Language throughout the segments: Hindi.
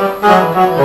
मोहिना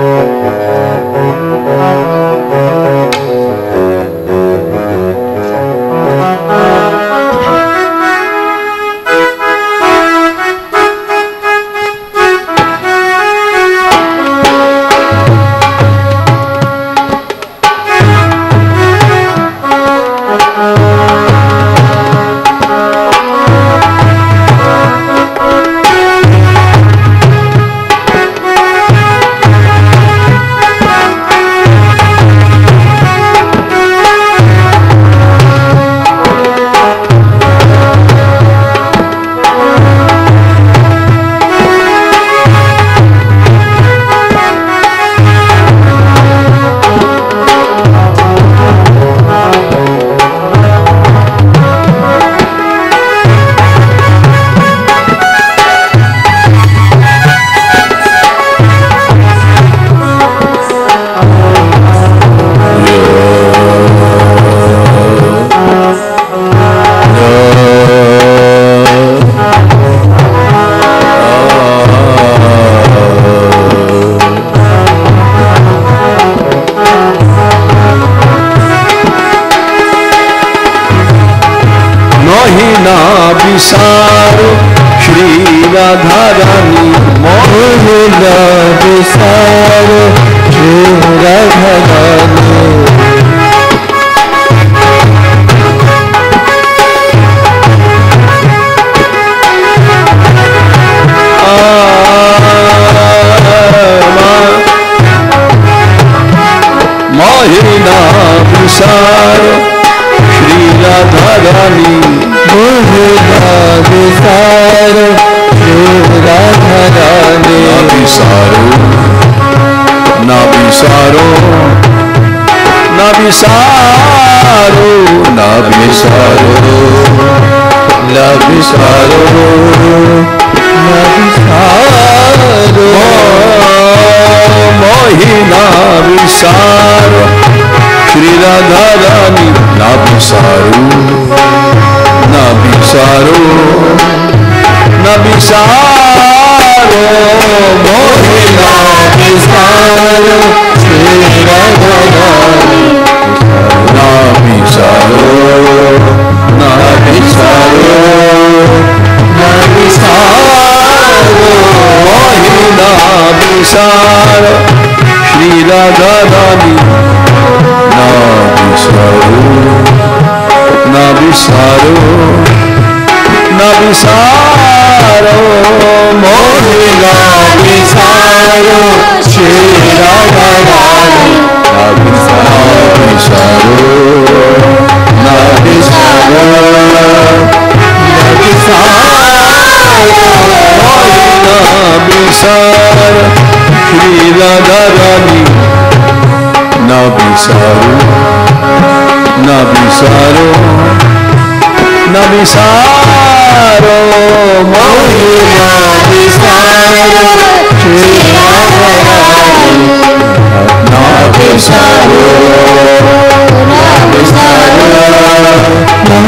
ना विसारो ना विसारो ना विसारो ना विसारो मोहिना विसारो श्री राधा रानी ना विसारो ना विसारो ना मोहिना विसारो। श्री विसारो श्री राधा रानी ना विसारो ना विसारो ना विसारो विसारो श्री रानी ना विसारो विसारो ना विसारो श्री राधा रानी ना विसारो ना विसारो ना विसारो मोहिना विसारो श्री राधा रानी ना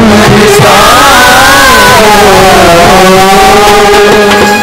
ना ना Thank you.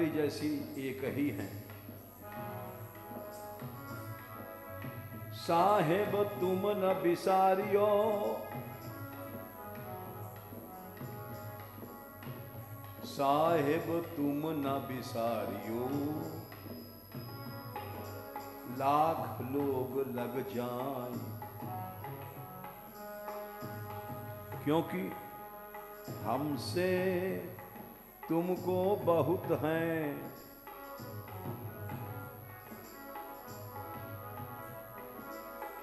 तुम्हारी जैसी एक ही हैं। साहेब, तुम न बिसारियो। साहेब, तुम न बिसारियो। लाख लोग लग जाए। क्योंकि हमसे तुमको बहुत हैं।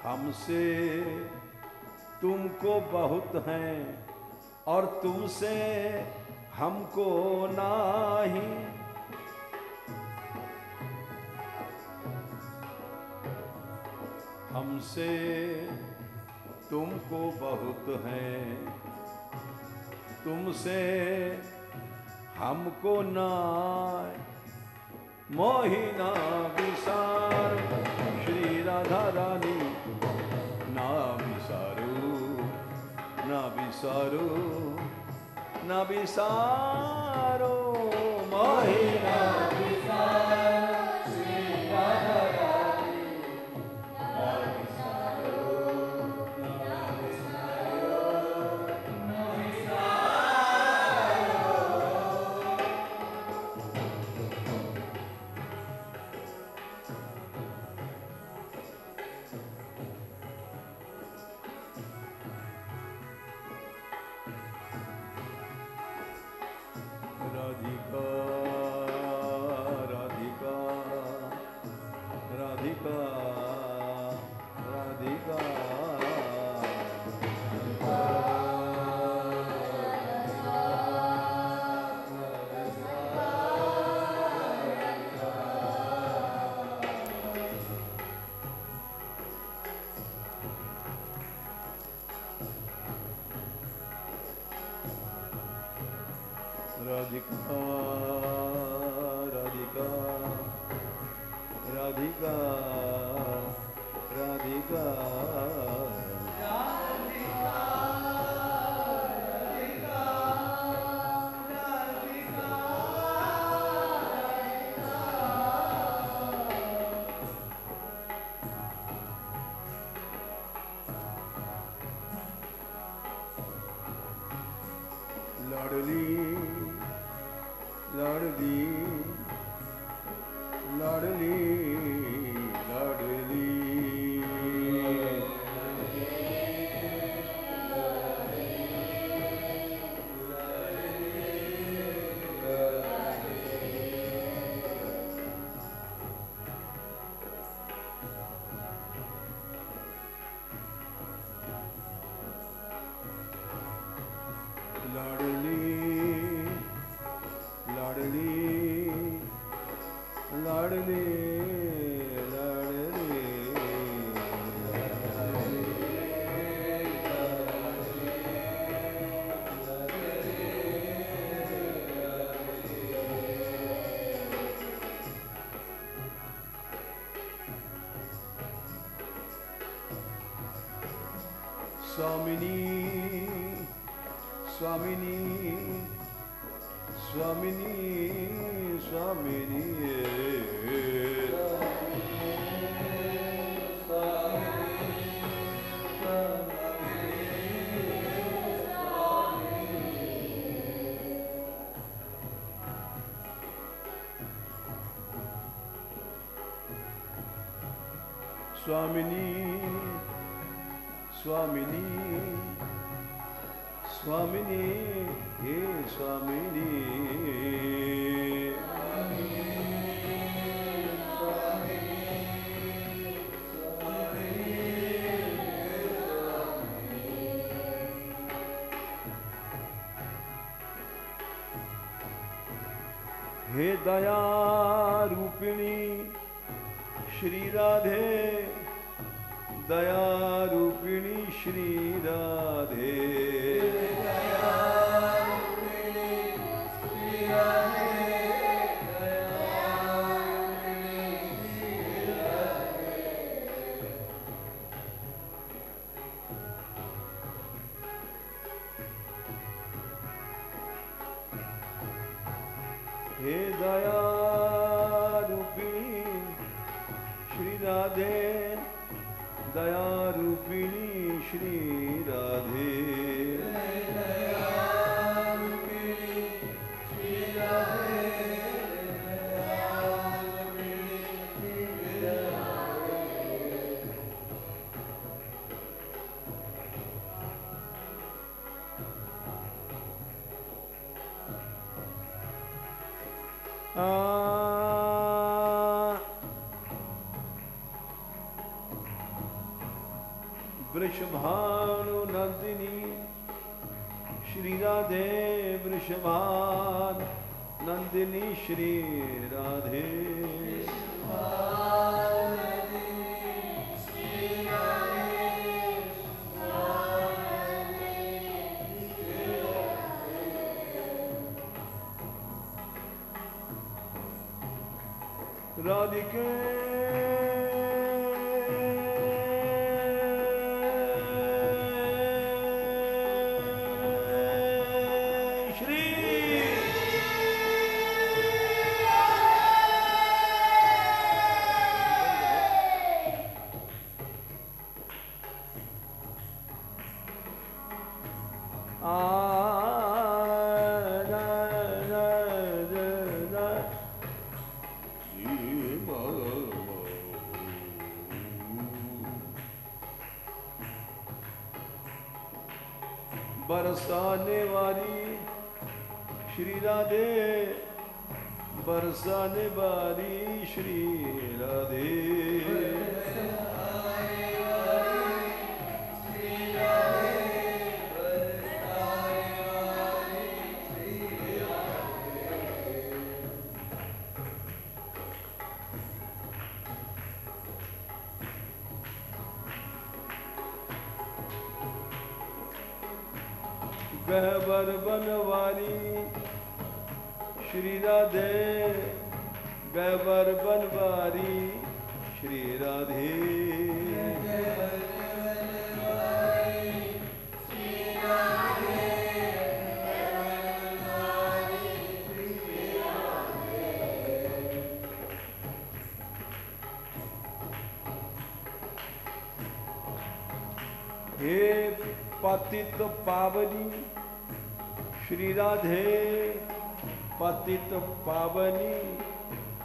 हमसे तुमको बहुत हैं और तुमसे हमको नाही। हमसे तुमको बहुत हैं। तुमसे हमको नाय मोहिना विसार श्री राधा रानी ना विसारू ना विसारू ना विसारो Mohina. Swamini, Swamini, Swamini, Swamini. Swamini स्वामिनी स्वामिनी हे स्वामिनी। हे दया रूपिणी श्री राधे दया रूपिणी श्री राधे। वृषभानु नंदिनी श्री राधे वृषभान नंदिनी श्री राधे। बरसाने वाली श्री राधे बरसाने वाली श्री राधे। पतित पावनी। श्री राधे पतित पावनी।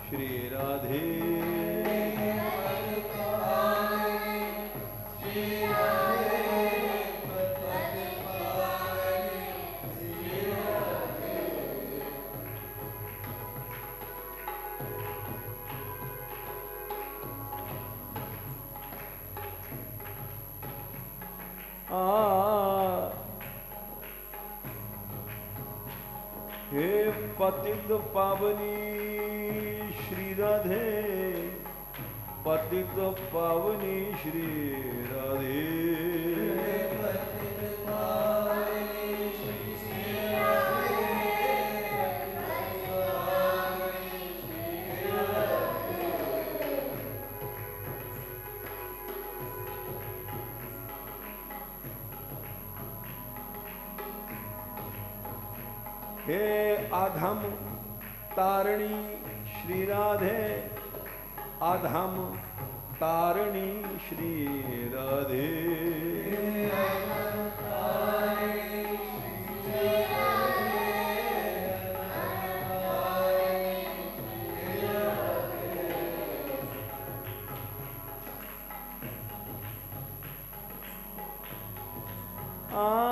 श्री राधे। आ पावनी श्री राधे। हे आधम तारणी श्री राधे। आधम तारणी श्री राधे। आना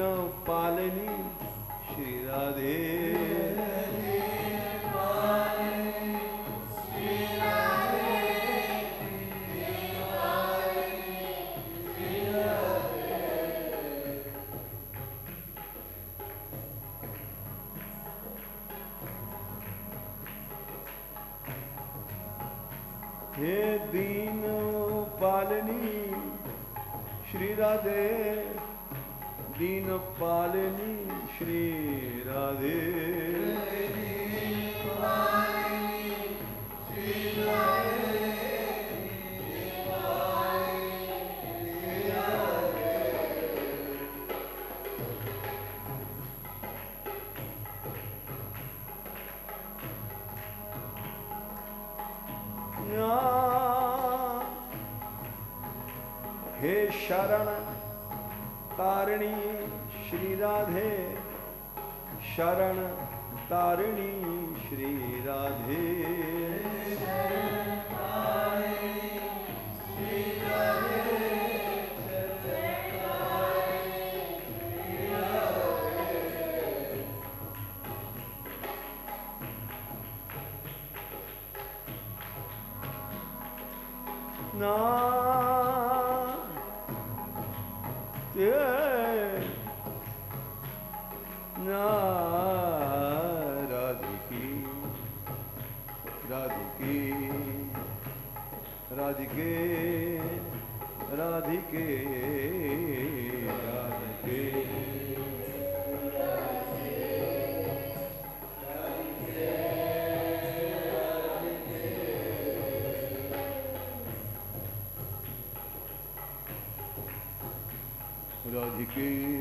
दीन पालनी श्री राधे। हे दीन पालनी श्री राधे। दीन पालनी श्री राधे। हे शरण तारिणी श्री राधे। शरण तारिणी श्री राधे। ना राधिके राधिके राधिके। राधिके।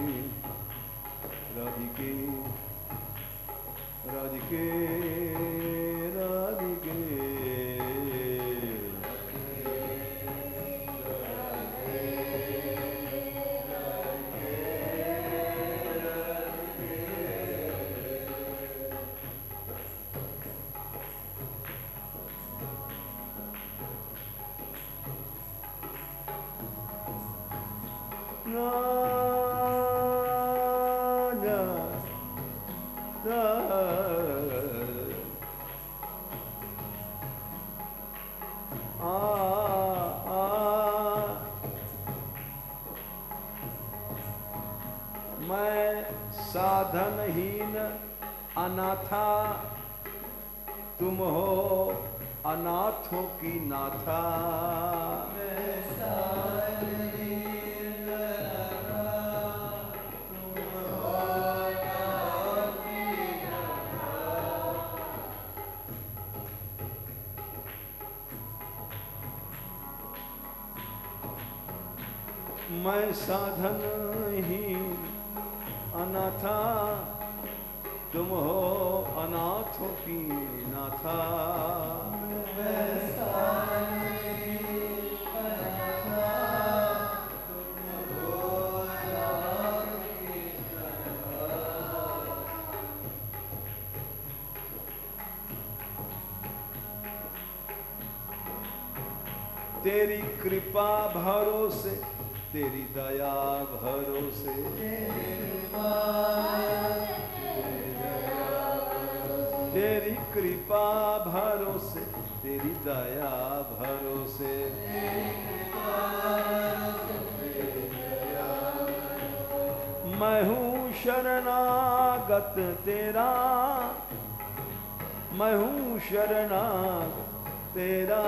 साधन ही अनाथा। तुम हो अनाथों की नाथा। तेरी कृपा भरोसे तेरी दया भरोसे। तेरी कृपा भरोसे, तेरी दया भरोसे। मैं हूँ शरणागत तेरा। मैं हूँ शरणागत तेरा।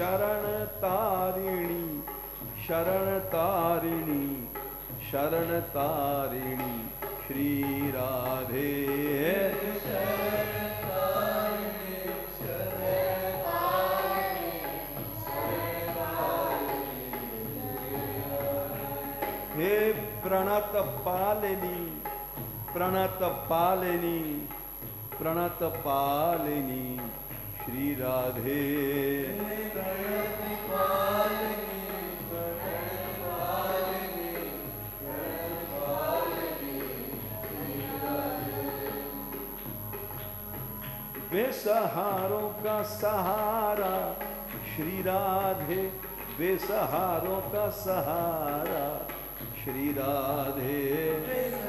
शरण तारिणी शरण तारिणी शरण तारिणी, श्री राधे। हे प्रणत पालिनी प्रणत पालिनी प्रणत पालिनी। श्री राधे। बेसहारों का सहारा श्री राधे। बेसहारों का सहारा श्री राधे।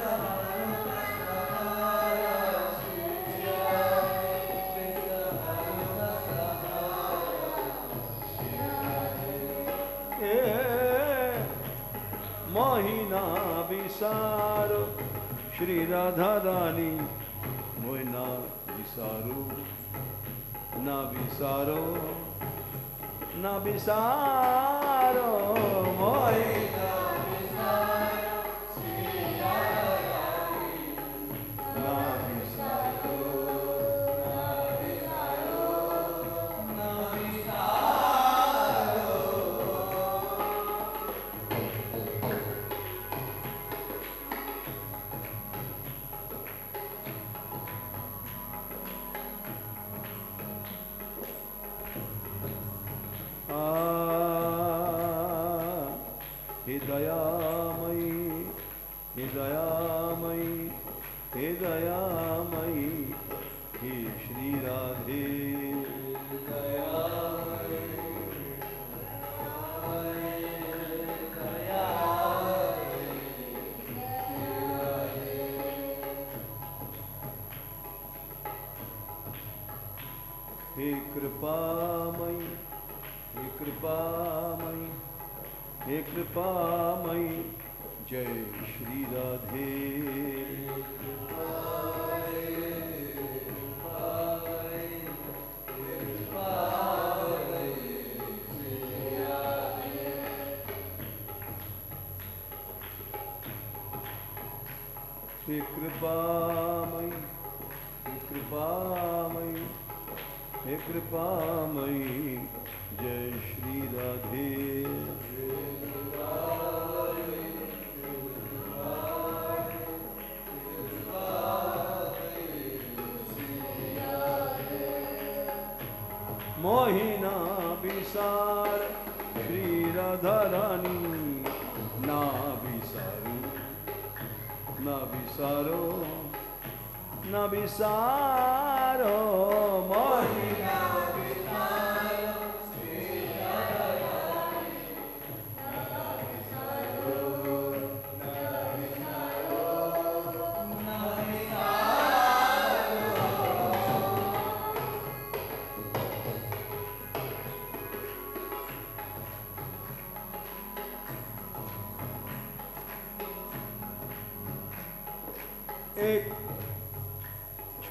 विसारो। श्री राधा रानी मोहिना विसारो। ना विसारो। ना विसारो मोहिना ना हृदयामयी हृदयामयी हृदयामयी हे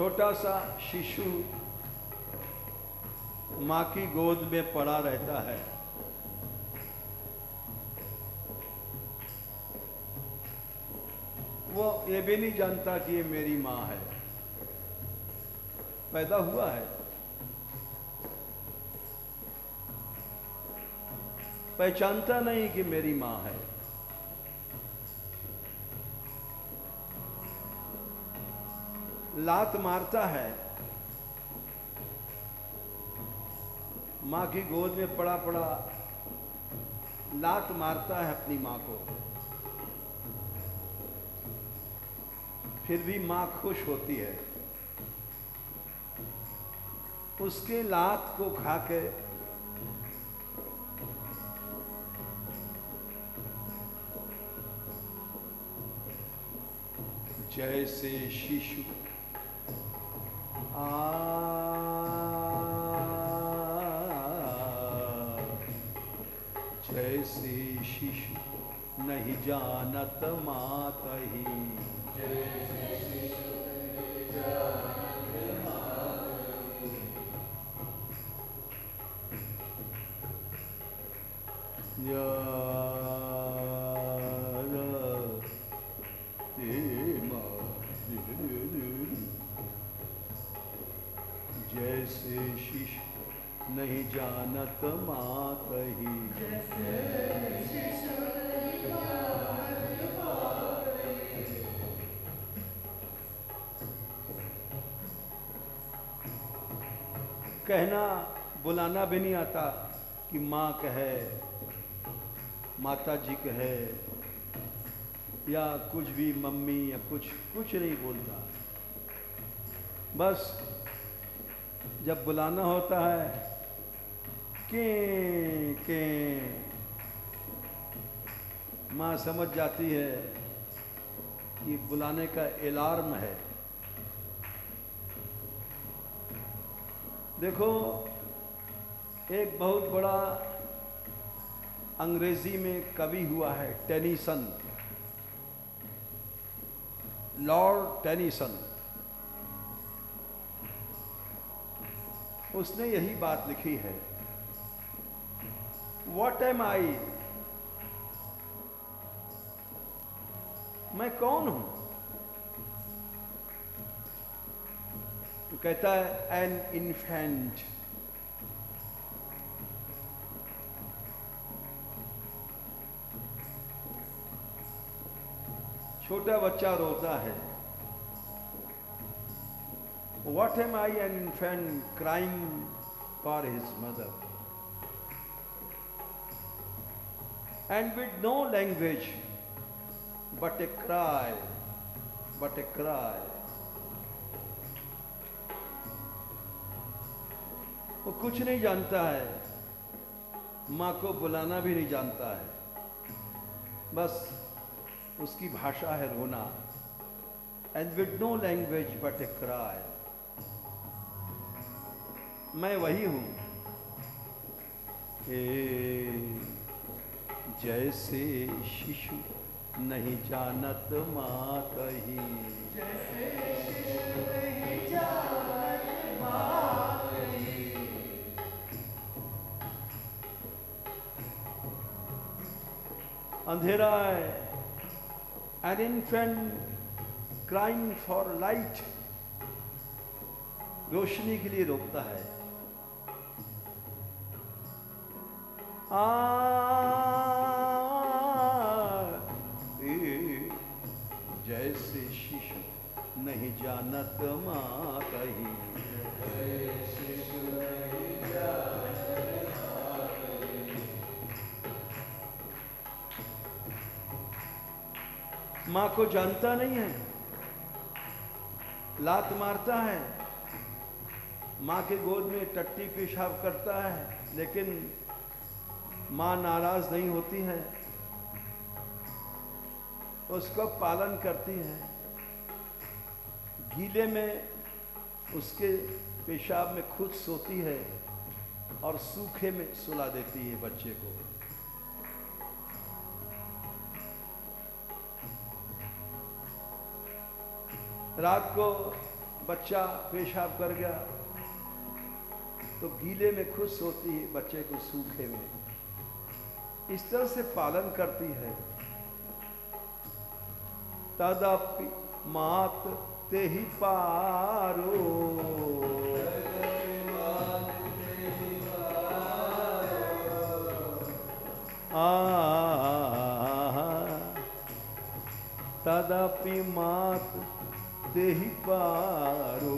छोटा सा शिशु माँ की गोद में पड़ा रहता है। वो ये भी नहीं जानता कि ये मेरी माँ है। पैदा हुआ है। पहचानता नहीं कि मेरी माँ है। लात मारता है। माँ की गोद में पड़ा पड़ा लात मारता है अपनी माँ को। फिर भी माँ खुश होती है। उसके लात को खा के जैसे शिशु जैसे शिशु नहीं जानत मात ही जैसे कहना बुलाना भी नहीं आता कि माँ कहे माता जी कहे, या कुछ भी मम्मी या कुछ कुछ नहीं बोलता। बस जब बुलाना होता है, के के, माँ समझ जाती है कि बुलाने का अलार्म है। देखो, एक बहुत बड़ा अंग्रेज़ी में कवि हुआ है, टेनिसन। Lord Tennyson. उसने यही बात लिखी है वॉट एम आई मैं कौन हूँ? कहता है एन इन्फेंट छोटा बच्चा रोता है। What am I an infant crying for his mother and with no language but a cry, but a cry. वो कुछ नहीं जानता है। माँ को बुलाना भी नहीं जानता है। बस उसकी भाषा है रोना। And with no language but a cry मैं वही हूँ। ए, जैसे शिशु नहीं जानत माँ कही। अंधेरा है। An infant crying for light रोशनी के लिए रोकता है। आ, जैसे शिशु नहीं जानत माँ कही। माँ को जानता नहीं है, लात मारता है, माँ के गोद में टट्टी पेशाब करता है, लेकिन माँ नाराज़ नहीं होती है, उसका पालन करती है। गीले में उसके पेशाब में खुद सोती है और सूखे में सुला देती है बच्चे को। रात को बच्चा पेशाब कर गया तो गीले में खुश होती है बच्चे को सूखे में। इस तरह से पालन करती है। तदपि मात ते ही पारो। तदपि मात ते ही पारो।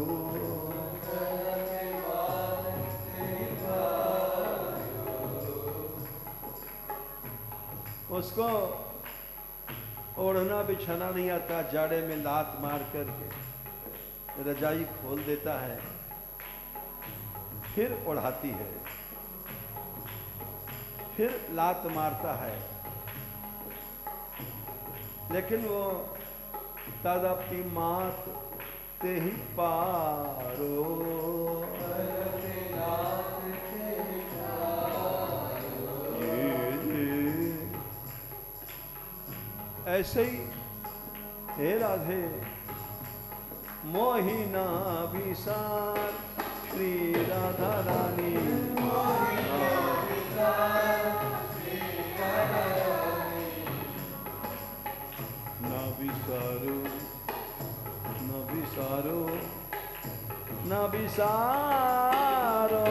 उसको ओढ़ना बिछाना नहीं आता, जाड़े में लात मार करके रजाई खोल देता है, फिर ओढ़ाती है, फिर लात मारता है। लेकिन वो तदपि मात ते ही पारो। ऐसे ही, हे राधे, मोहिना विसार श्री राधा रानी। ना विसारो न विसारो न विसारो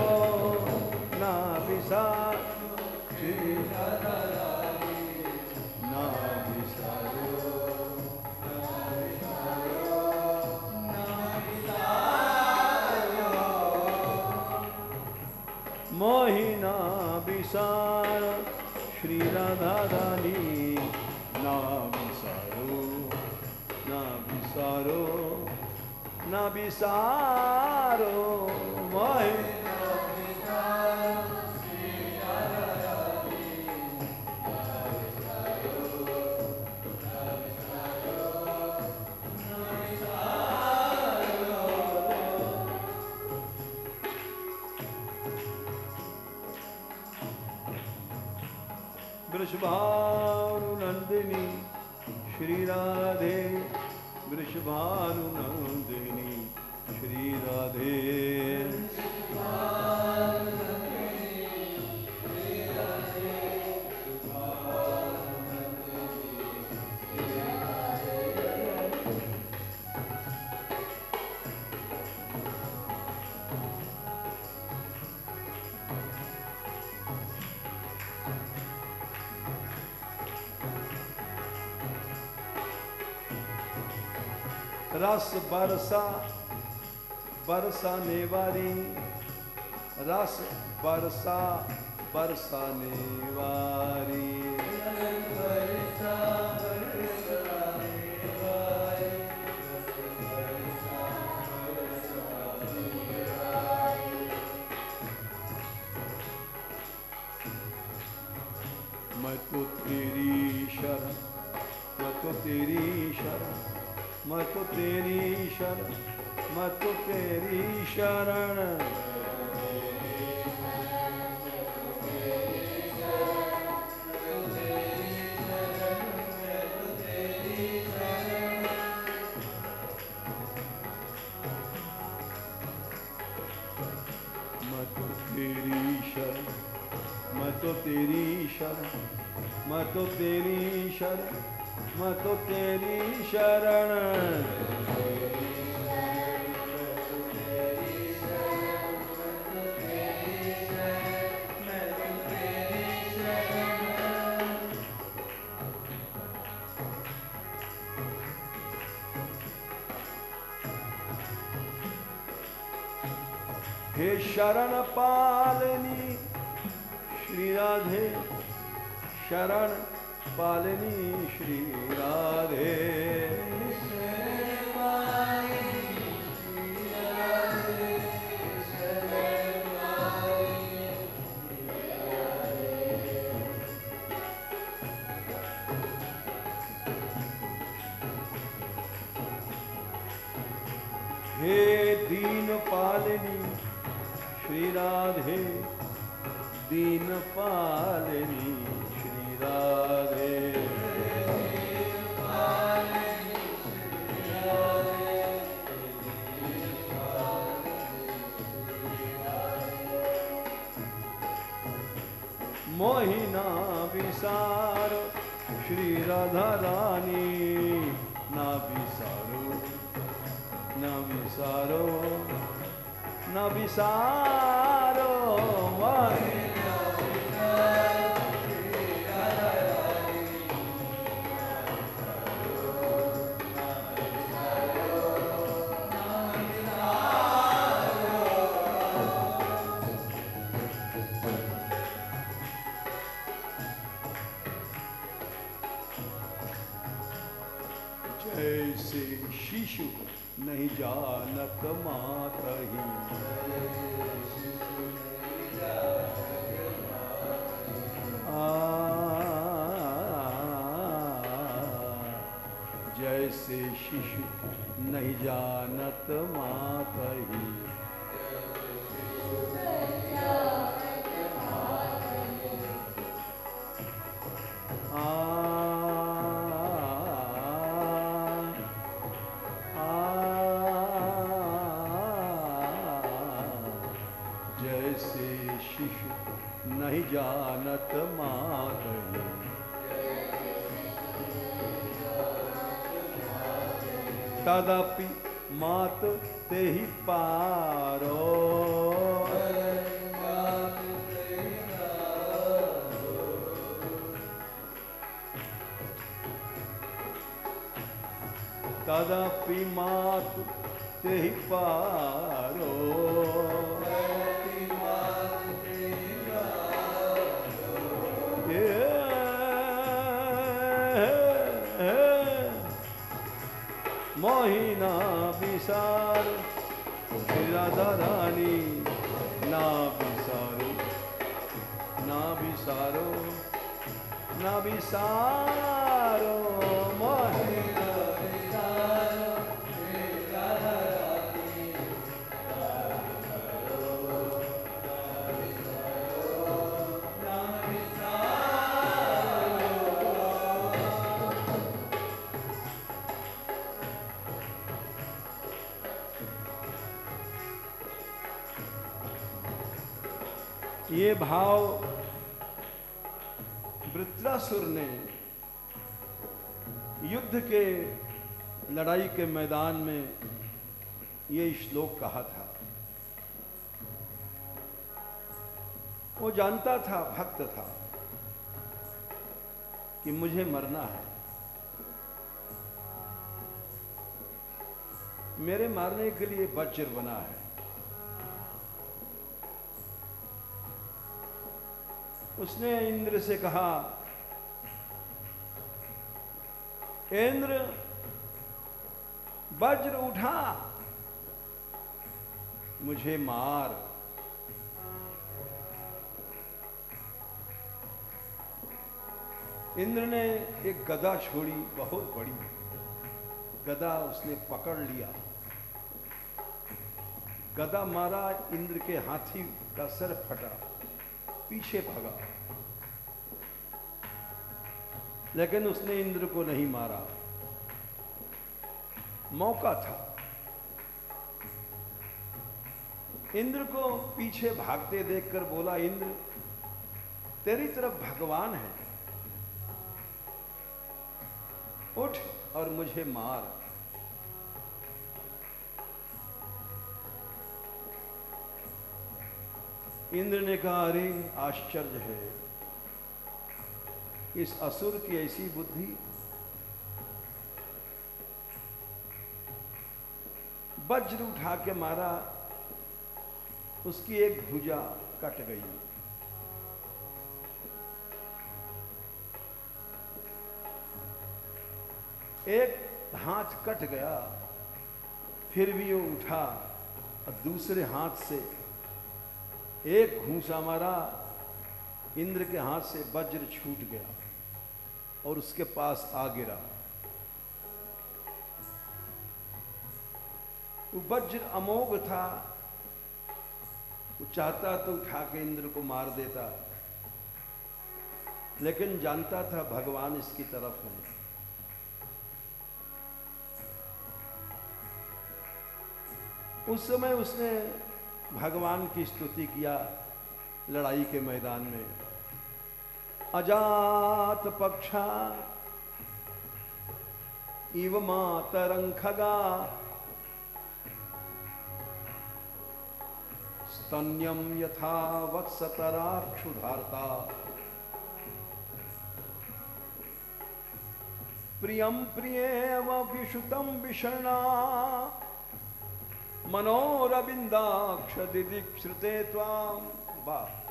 रस बरसा बरसाने वाली रस बरसा बरसाने वाली शरण मैं तो तेरी शरण। हे शरण पालनी श्री राधे शरण। पालि श्रीराधे श्री हे दीनपालिनी श्रीराधे दीनपालिनी मोहिना विसार श्री राधा रानी ना विसारो ना विसारो ना विसारो मोहिना में जानत मातही। जैसे शिशु नहीं जानत मातही। जानत मात तदपि मात ते ही पारो। तदपि मात ते ही पारो। ना बिसारो ना मोहे ये भाव वृत्रासुर ने युद्ध के लड़ाई के मैदान में ये श्लोक कहा था। वो जानता था, भक्त था कि मुझे मरना है। मेरे मारने के लिए वज्र बना है। उसने इंद्र से कहा इंद्र वज्र उठा। मुझे मार। इंद्र ने एक गदा छोड़ी, बहुत बड़ी। गदा उसने पकड़ लिया। गदा मारा, इंद्र के हाथी का सर फटा, पीछे भागा। लेकिन उसने इंद्र को नहीं मारा। मौका था। इंद्र को पीछे भागते देखकर बोला, इंद्र, तेरी तरफ़ भगवान है। उठ और मुझे मार। इंद्र ने कहा, अरे, आश्चर्य है। इस असुर की ऐसी बुद्धि। वज्र उठा के मारा, उसकी एक भुजा कट गई। एक हाथ कट गया, फिर भी वो उठा और दूसरे हाथ से एक घूसा मारा, इंद्र के हाथ से वज्र छूट गया। और उसके पास आ गिरा। वो वज्र अमोघ था। वो चाहता तो उठा के इंद्र को मार देता, लेकिन जानता था भगवान इसकी तरफ़ है। उस समय उसने भगवान की स्तुति किया लड़ाई के मैदान में। अजात पक्षा। इव मातरं खगा स्तन्यम यथा वत्सतरा क्षुधार्ता प्रियम प्रियेव विशुतम विषणा मनोरविंदाक्ष दिदीक्षते त्वाम वाह।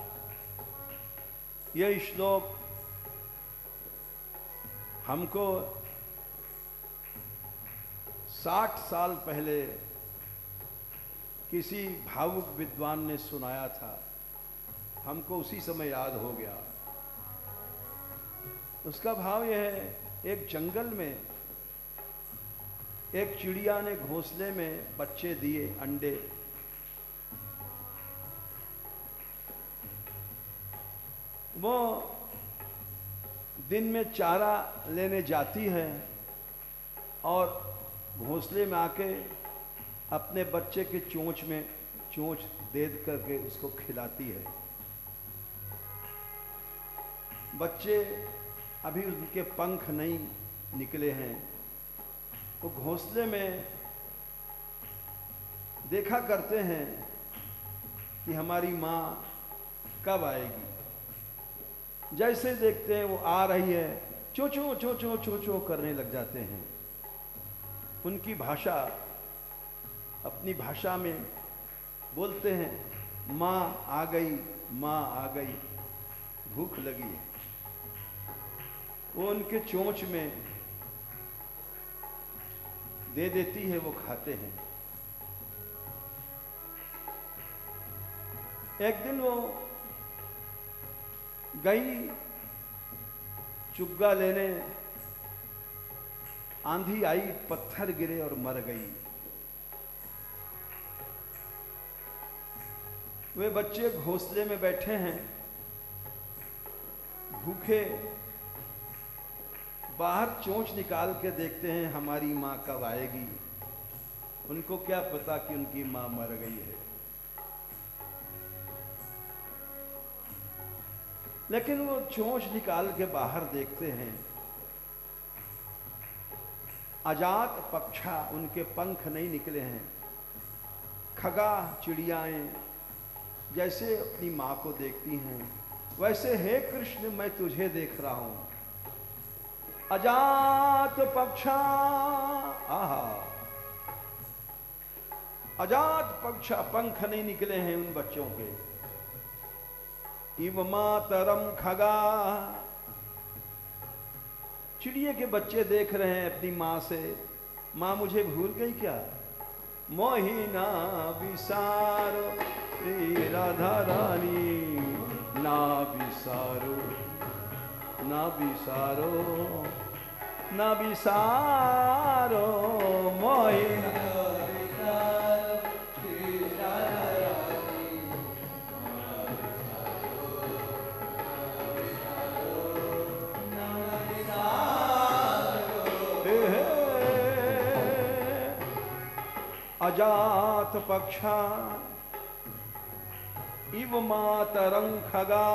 यह श्लोक हमको साठ साल पहले किसी भावुक विद्वान ने सुनाया था। हमको उसी समय याद हो गया। उसका भाव यह है, एक जंगल में, एक चिड़िया ने घोंसले में बच्चे दिए अंडे। वो दिन में चारा लेने जाती है और घोंसले में आके अपने बच्चे के चोंच में चोंच दे करके उसको खिलाती है। बच्चे अभी उनके पंख नहीं निकले हैं। वो घोंसले में देखा करते हैं कि हमारी माँ कब आएगी। जैसे देखते हैं वो आ रही है चो चो चो चो चो चो करने लग जाते हैं। उनकी भाषा, अपनी भाषा में बोलते हैं, माँ आ गई, माँ आ गई, भूख लगी है। वो उनके चोंच में दे देती है, वो खाते हैं। एक दिन वो गई, चुग्गा लेने, आंधी आई, पत्थर गिरे और मर गई। वे बच्चे घोंसले में बैठे हैं, भूखे, बाहर चोंच निकाल के देखते हैं, हमारी माँ कब आएगी? उनको क्या पता कि उनकी माँ मर गई है। लेकिन वो चोंच निकाल के बाहर देखते हैं। अजात पक्षा, उनके पंख नहीं निकले हैं। खगा चिड़ियाएँ जैसे अपनी माँ को देखती हैं। वैसे, हे कृष्ण, मैं तुझे देख रहा हूँ। अजात पक्षा, आहा। अजात पक्षा, पंख नहीं निकले हैं उन बच्चों के। इव मातरम खगा। चिड़िए के बच्चे देख रहे हैं अपनी माँ से। माँ मुझे भूल गई क्या? मोहिना विसारो रे राधा रानी, ना विसारो ना विसारो ना विसारो, मोहिना। अजात पक्षा। इव मातरं खगा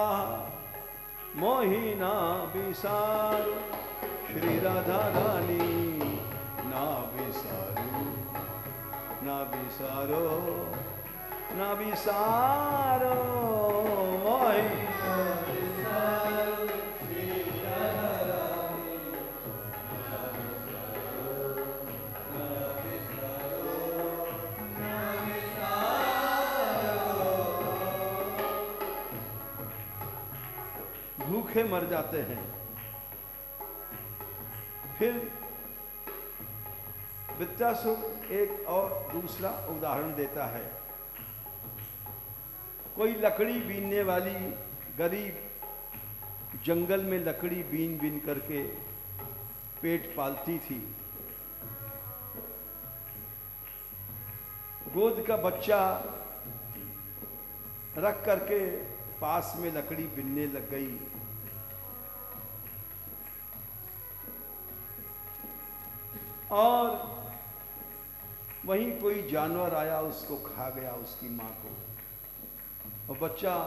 मोहिना विसार। श्री राधा रानी, ना विसारो। ना विसारो। ना विसारो। मोहिना भूखे मर जाते हैं। फिर विद्यासुर एक और दूसरा उदाहरण देता है। कोई लकड़ी बीनने वाली गरीब जंगल में लकड़ी बीन बीन करके पेट पालती थी। गोद का बच्चा रख करके पास में लकड़ी बिनने लग गई। और वहीं कोई जानवर आया, उसको खा गया, उसकी माँ को। और बच्चा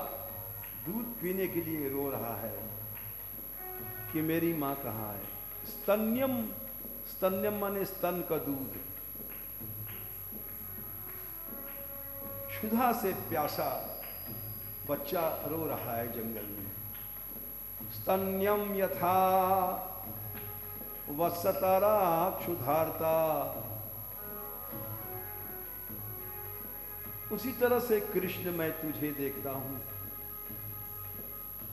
दूध पीने के लिए रो रहा है कि मेरी माँ कहाँ है? स्तन्यम स्तन्यम माने स्तन का दूध। क्षुधा से प्यासा बच्चा रो रहा है जंगल में। स्तन्यम यथा वत्सतारा क्षुधारता उसी तरह से कृष्ण मैं तुझे देखता हूँ।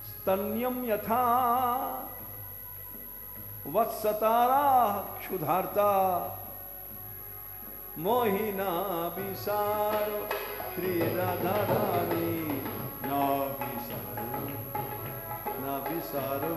स्तन्यम यथा वत्सतारा क्षुधारता मोहिना विसार श्री राधा रानी ना विसारो ना विसारो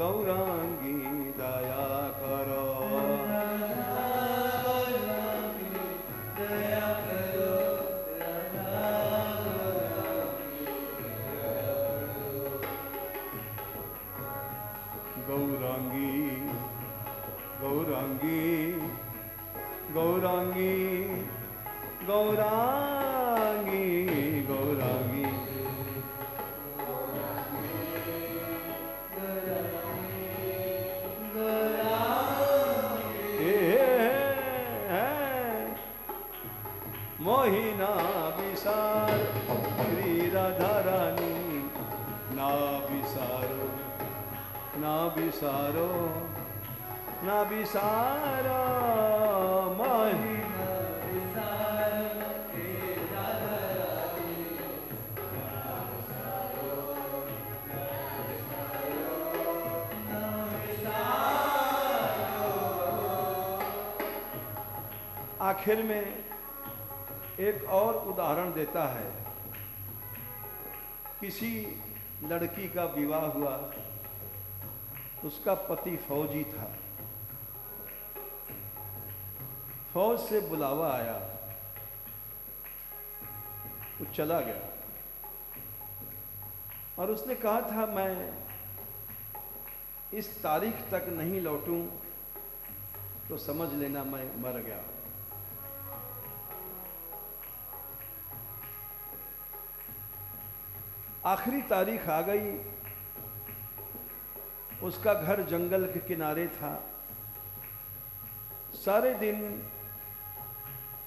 गौरांगी दया करो। गौरांगी गौरांगी गौरांगी गौरांगी बिसारो ना बिसारो मोही आखिर में एक और उदाहरण देता है। किसी लड़की का विवाह हुआ। उसका पति फौजी था। फौज से बुलावा आया। वो चला गया। और उसने कहा था, मैं इस तारीख तक नहीं लौटूं तो समझ लेना मैं मर गया। आखिरी तारीख आ गई उसका घर जंगल के किनारे था। सारे दिन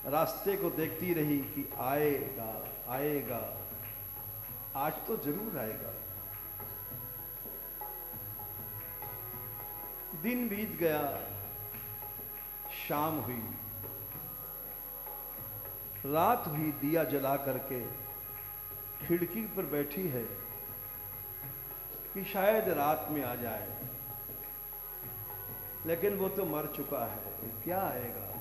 रास्ते को देखती रही कि आएगा आएगा। आज तो ज़रूर आएगा। दिन बीत गया, शाम हुई। रात हुई, दिया जला करके खिड़की पर बैठी है। कि शायद रात में आ जाए। लेकिन वो तो मर चुका है। क्या आएगा?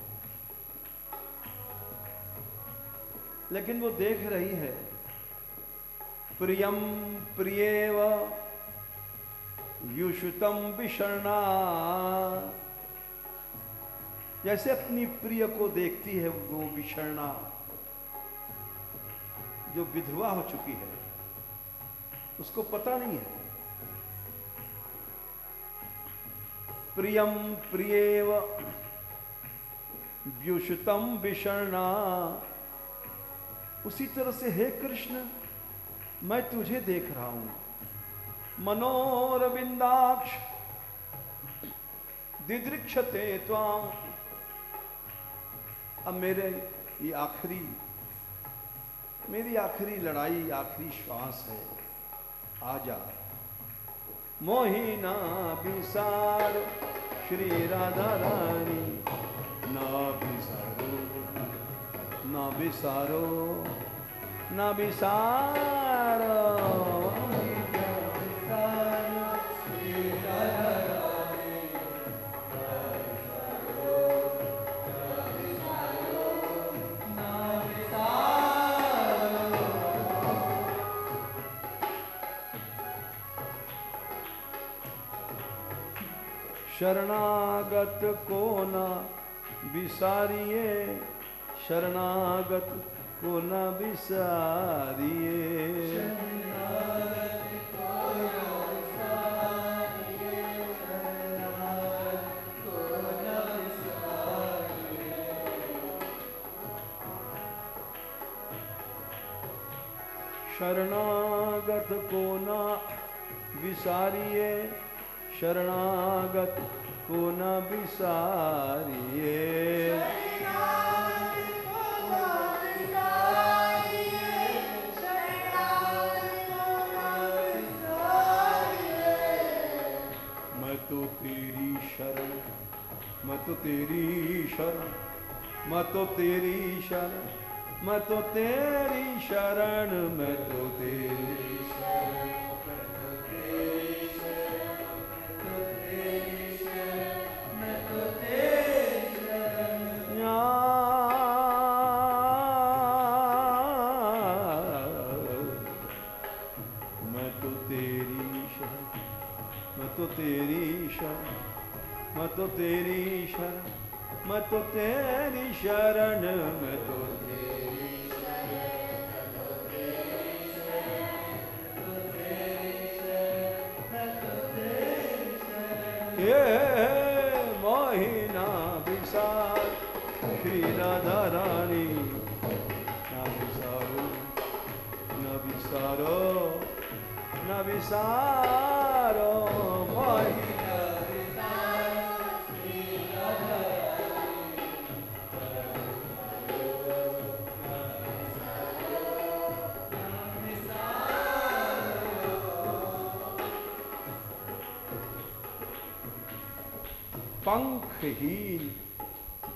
लेकिन वो देख रही है। प्रियम प्रियव युषुतम विषणा। जैसे अपनी प्रिय को देखती है वो विषणा, जो विधवा हो चुकी है। उसको पता नहीं है। प्रियम प्रियव। व्युषितम विषणा उसी तरह से हे कृष्ण, मैं तुझे देख रहा हूँ। मनोरविंदाक्ष, दिदृक्षते त्वाम अब मेरे ये आखिरी, मेरी आखिरी लड़ाई, आखिरी श्वास है। आजा। मोहिना विसार श्री राधा रानी। ना विसारो ना विसारो ना बिसारो शरणागत को न विसारिए शरणागत को न विसारिए शरणागत को न विसारिए शरणागत को न विसारिए मैं तो तेरी शरण मैं तो तेरी शरण मैं तो तेरी शरण मैं तो तेरी शरण मैं तो तेरी श्री राधा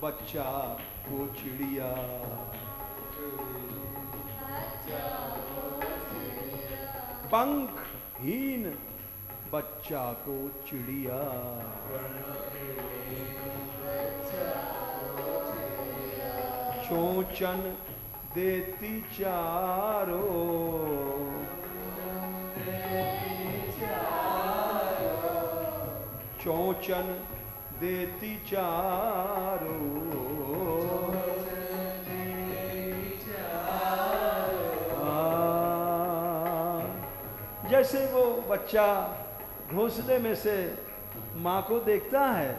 बच्चा को चिड़िया पंखहीन बच्चा को चिड़िया चोचन देती चारो। चोचन देती चारो जैसे वो बच्चा घोंसले में से माँ को देखता है,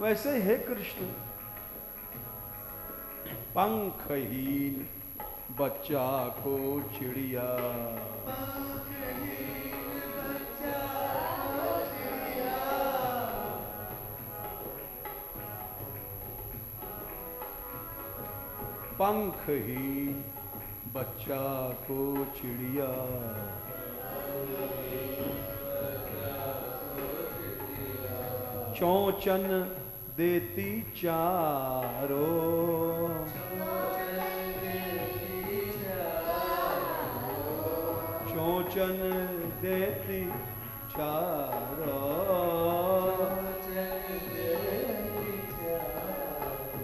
वैसे हे कृष्ण, पंखहीन बच्चा को चिड़िया। पंखहीन बच्चा को चिड़िया। चौचन देती चारो। चौचन देती चारो।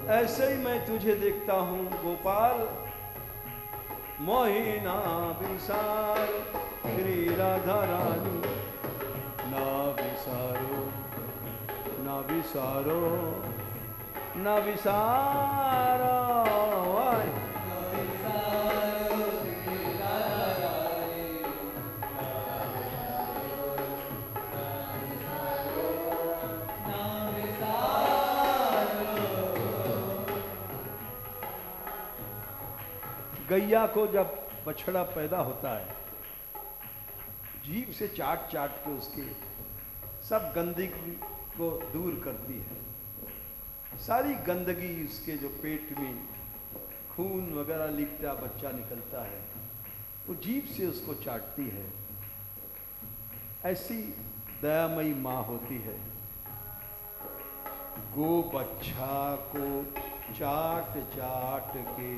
ऐसे ही मैं तुझे देखता हूँ, गोपाल। मोहिना विसार, श्री राधा रानी। ना विसारो ना विसारो ना विसारो। गैया को जब बछड़ा पैदा होता है, जीभ से चाट चाट के उसके सब गंदगी को दूर करती है। सारी गंदगी उसके जो पेट में खून वगैरह लिपटा बच्चा निकलता है, वो जीभ से उसको चाटती है। ऐसी दयामयी माँ होती है। गो बच्चा को चाट चाट के।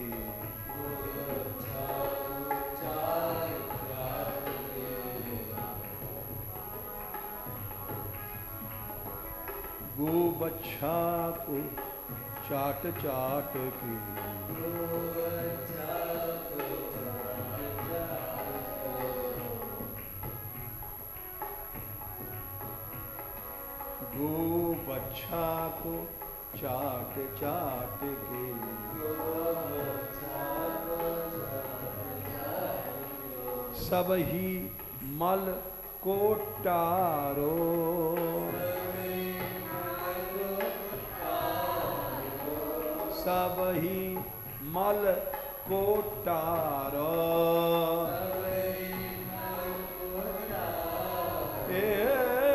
गो बच्छा को चाट चाट के। गो बच्छा को चाट चाट के। सब ही मल कोटारो सब ही मल कोटारो ए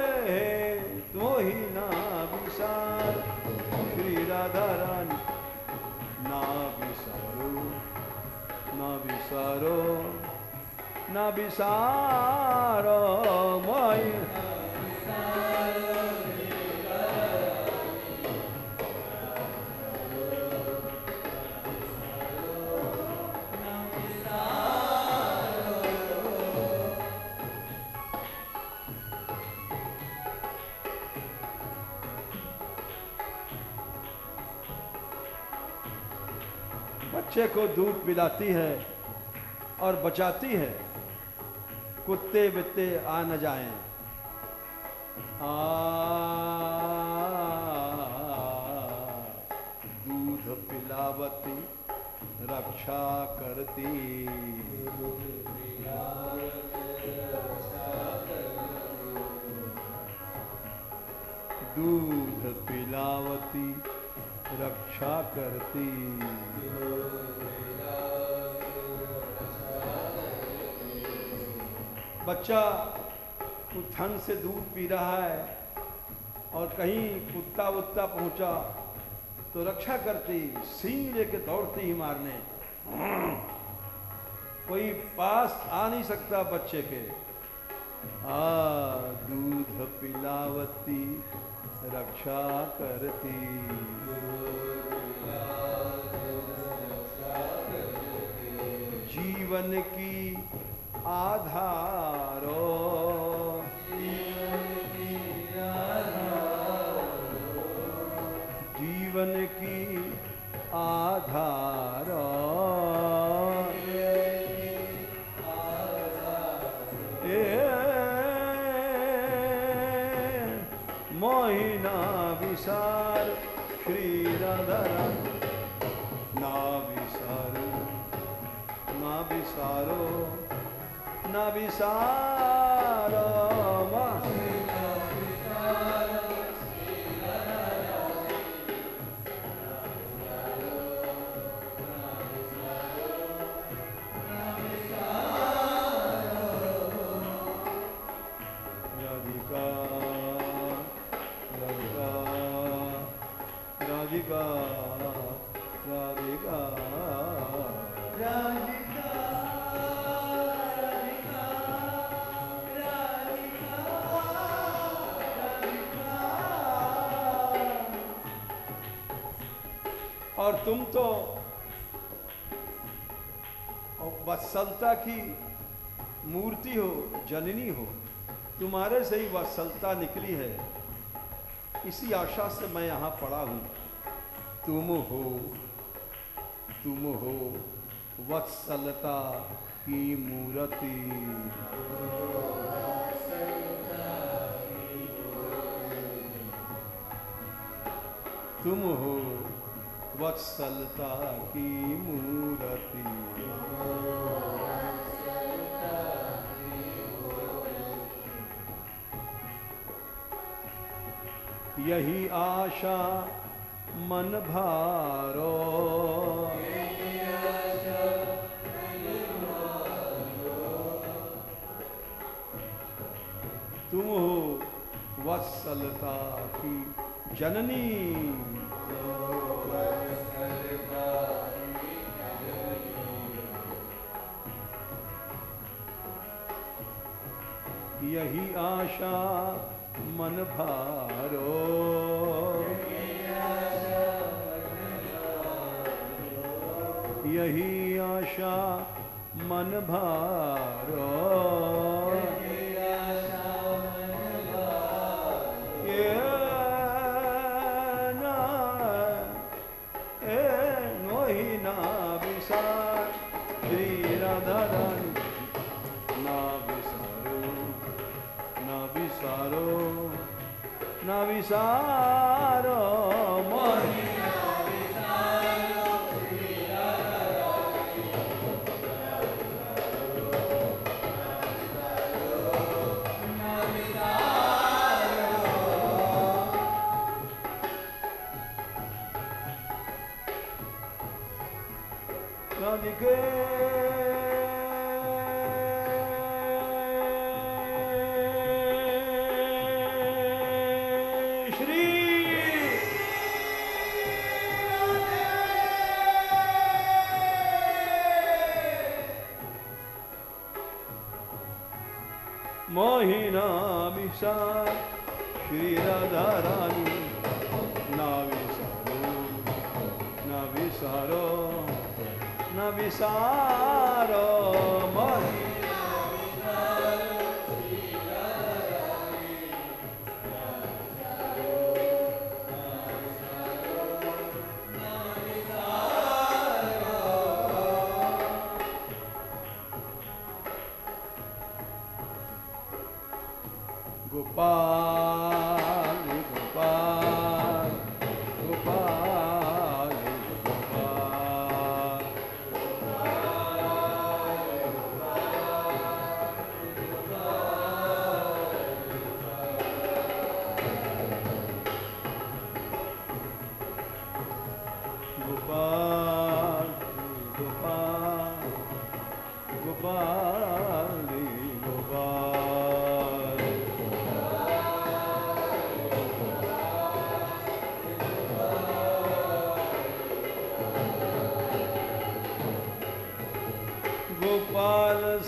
Navisaro, Navisaro, Navisaro, Maya. बच्चे को दूध पिलाती है और बचाती है। कुत्ते बित्ते आ न जाएँ। दूध पिलावती, रक्षा करती। दूध पिलावती रक्षा करती। बच्चा ठंड से दूध पी रहा है और कहीं कुत्ता वुत्ता पहुँचा तो रक्षा करती, सींग लेके दौड़ती ही मारने। कोई पास आ नहीं सकता बच्चे के। आ, दूध पिलावती। रक्षा करती। जीवन की आधारो। जीवन की आधार। विसारो ना विसारो ना विसारो और तुम तो वत्सलता की मूर्ति हो, जननी हो। तुम्हारे से ही वत्सलता निकली है। इसी आशा से मैं यहाँ पड़ा हूँ। तुम हो तुम हो, वत्सलता की मूर्ति। तुम हो वत्सलता की मूर्ति। यही आशा मन भारो। तुम हो वत्सलता की जननी। यही आशा मन भारो। यही आशा मन भारो। Navisar. विषा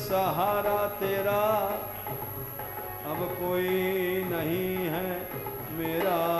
सहारा तेरा अब कोई नहीं है मेरा।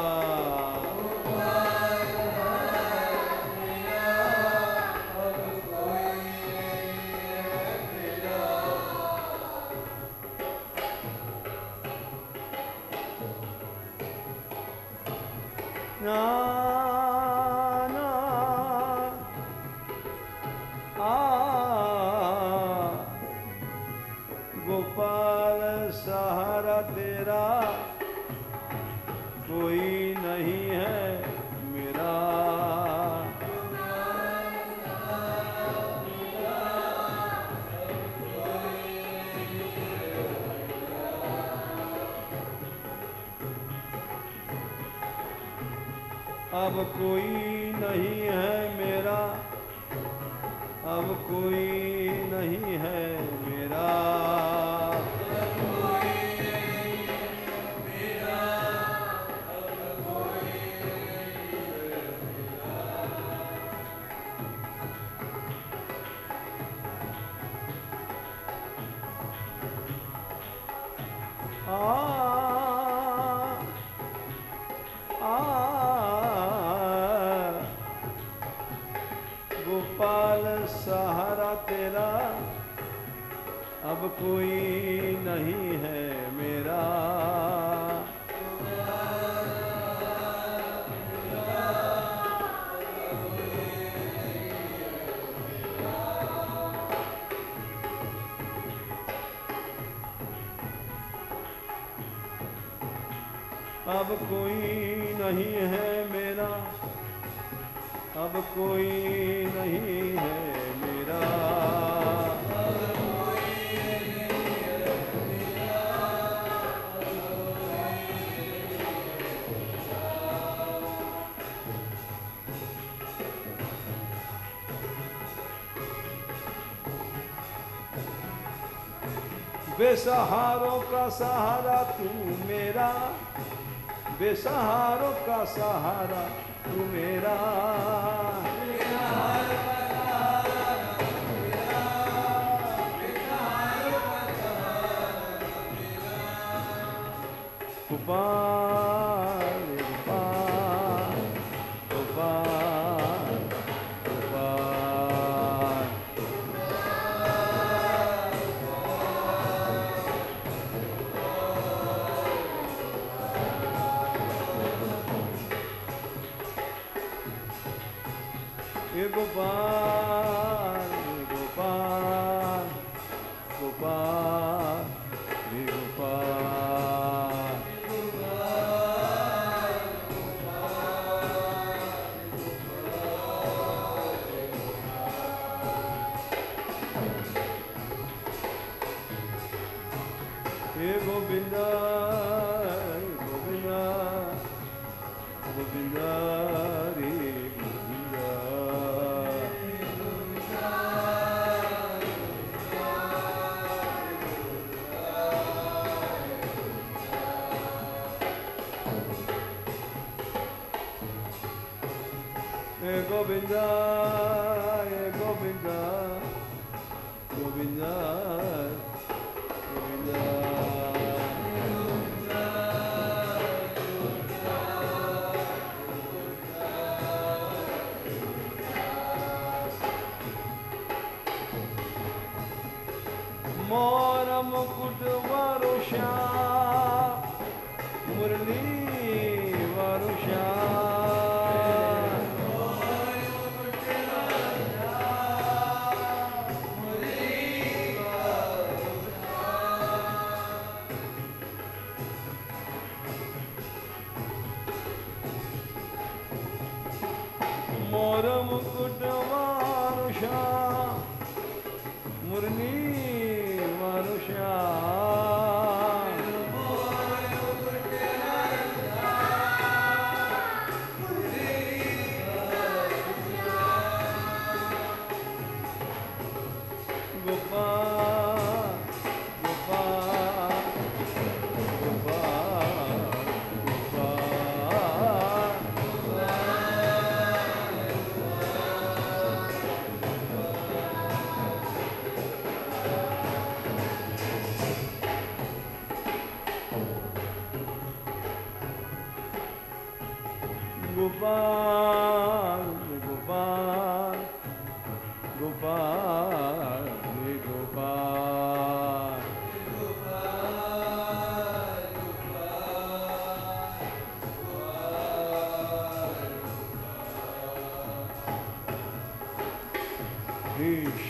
बेसहारों का सहारा तू मेरा बेसहारों का सहारा तू मेरा Bye. goodbye.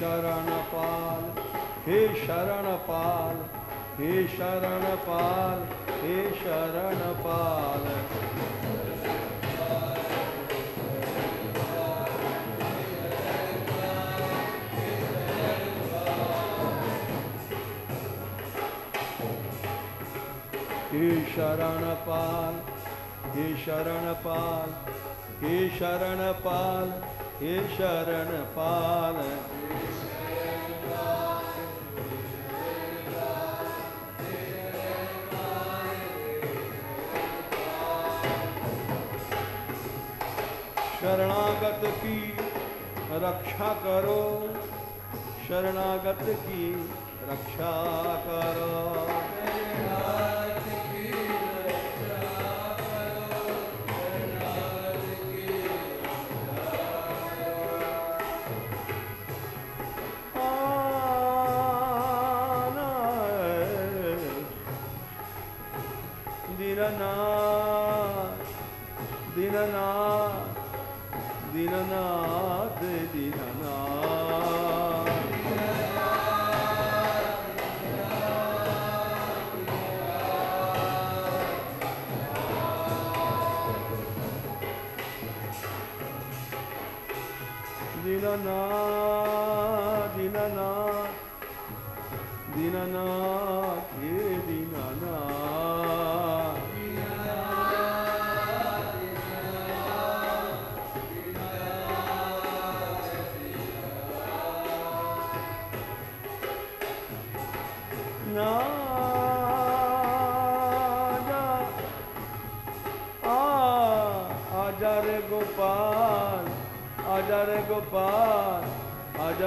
शरणपाल हे शरणपाल हे शरणपाल हे शरणपाल हे शरणपाल हे शरणपाल हे शरणपाल हे शरणपाल रक्षा करो। शरणागत की रक्षा करो।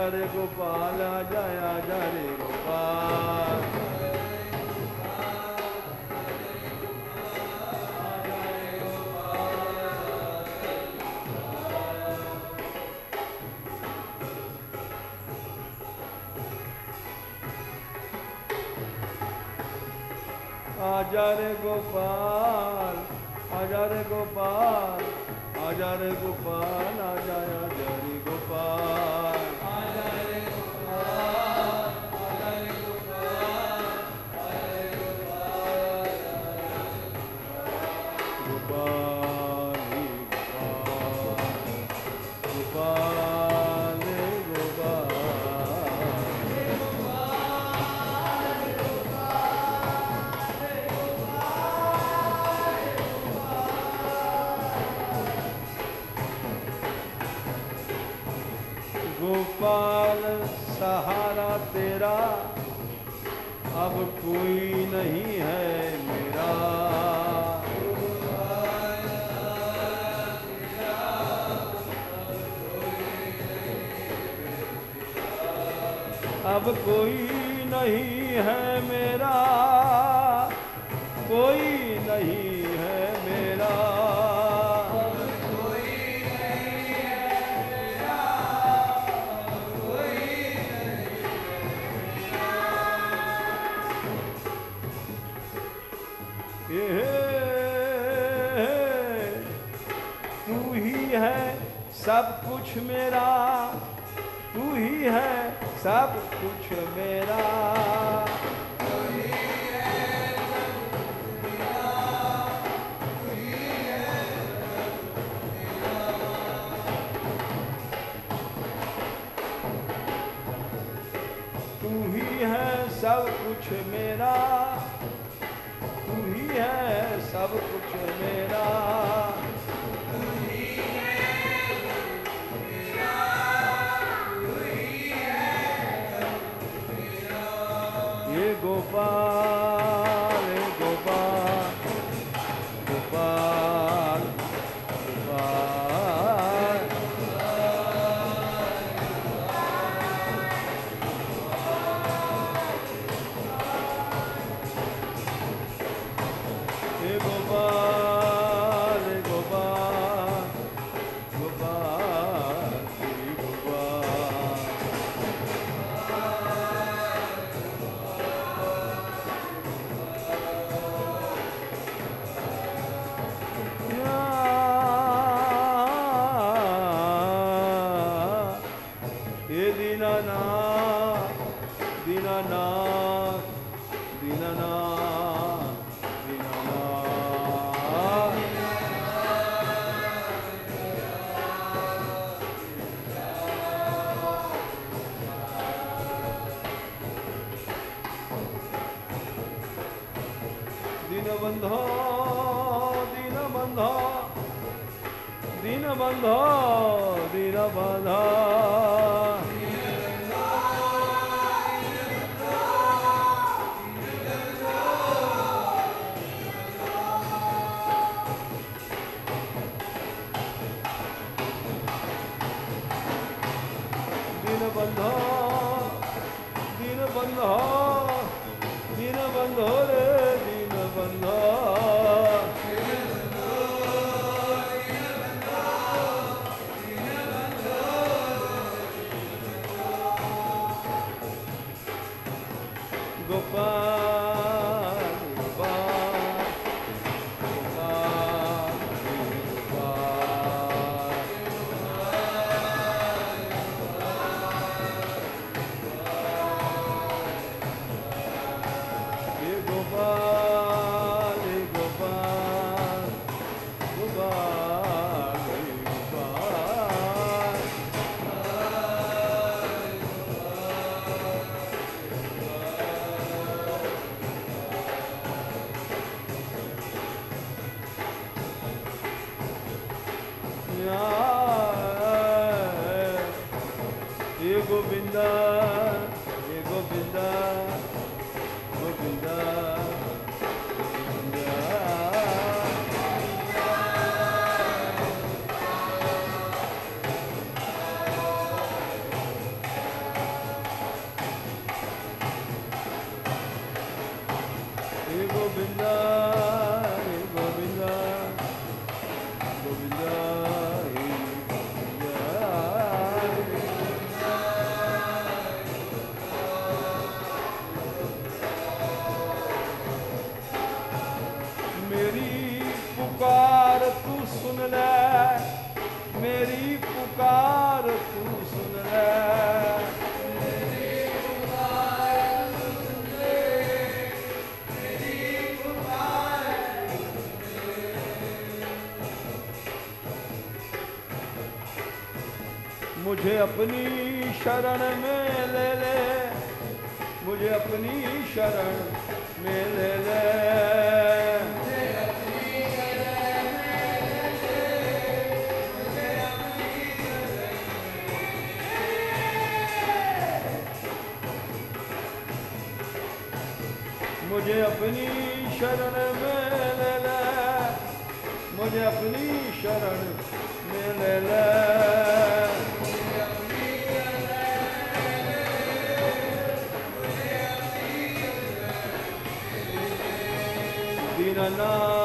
हरे गोपाल जया हरे गोपाल। हजारे गोपाल हजारे गोपाल हजारे गोपाल। कोई Treadmill. ದೀನಬಂಧ ದೀನಬಂಧ ದೀನಬಂಧ ದೀನಬಂಧ ಬಂಧೋ ದೀನಬಂಧೋ ದೀನಬಂಧೋ शरण में ले। ले मुझे अपनी शरण में ले। ले मुझे अपनी शरण में ले। ले मुझे अपनी शरण में ले ले। Illallah.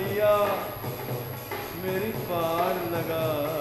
मैया मेरी पार लगा।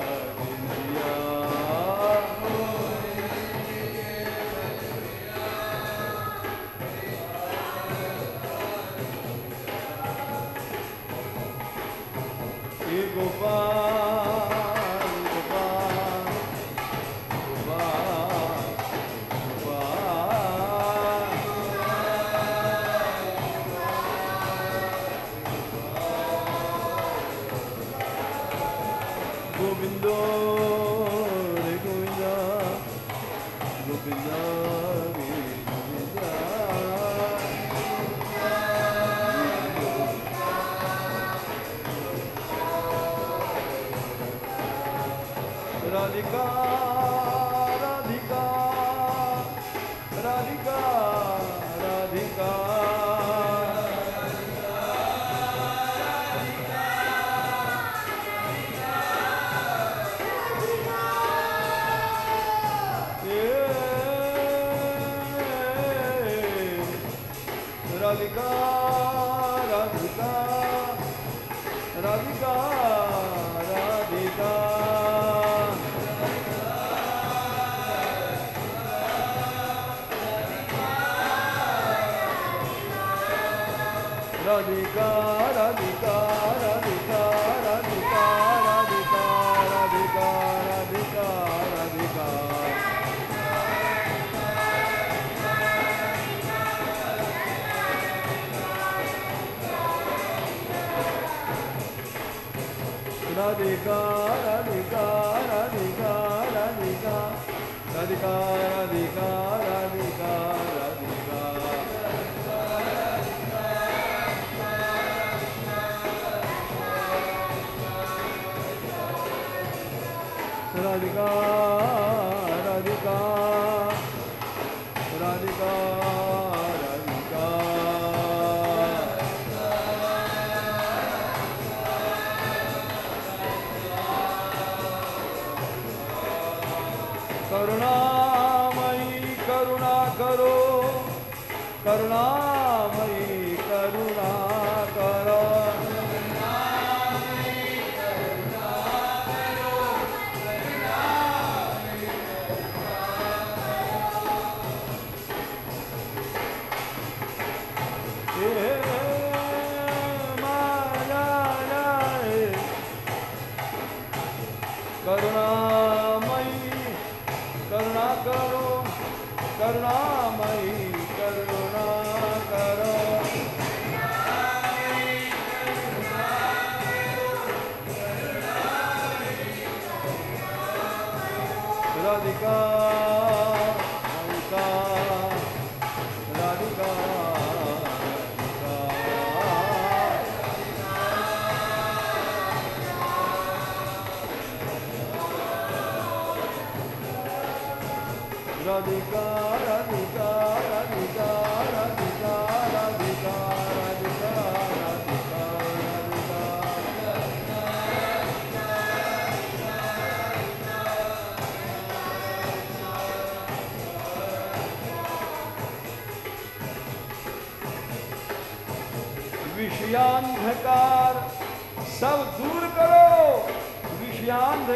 Kalika.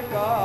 God.